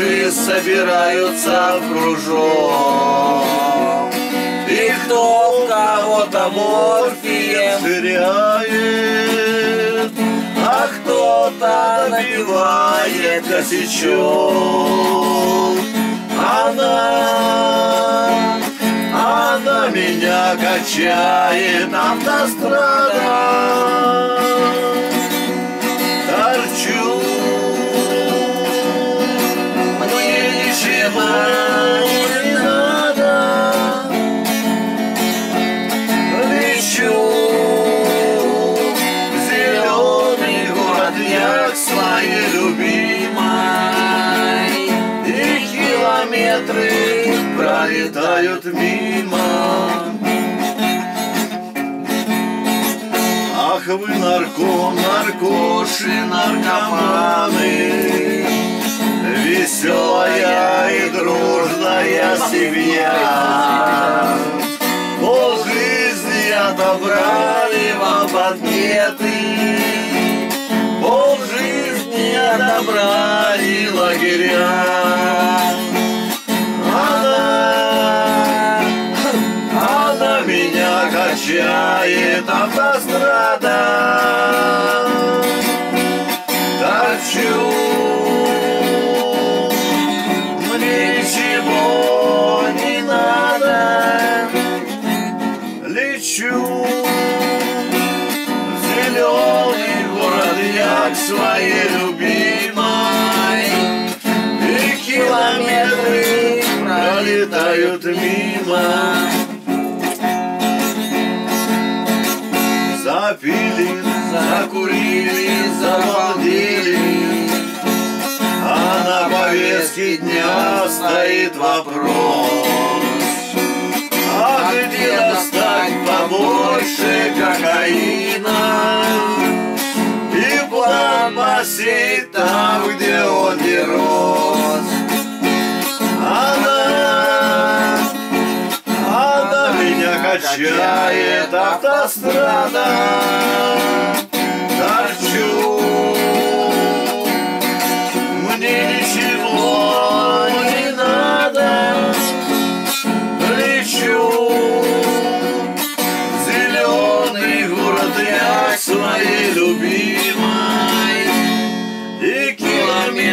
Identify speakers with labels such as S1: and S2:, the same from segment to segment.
S1: души собираются в кружок. И кто в кого-то морфием
S2: ширяет,
S1: а кто-то набивает косячок. Она, она меня качает автострада. Пролетают мимо
S2: Ах вы нарком, наркоши, наркоманы, Веселая дружная семья. Пол жизни отобрали вам подметы, Пол жизни отобрали лагеря. Она, она меня качает автострада. В зеленый город я к своей любимой. И километры пролетают мимо. Запили, закурили, забалдели, А на повестке дня стоит вопрос. Посеять там, где он не рос. Она, она меня качает автострада.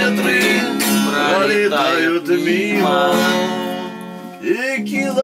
S2: Километры пролетают мимо. И километры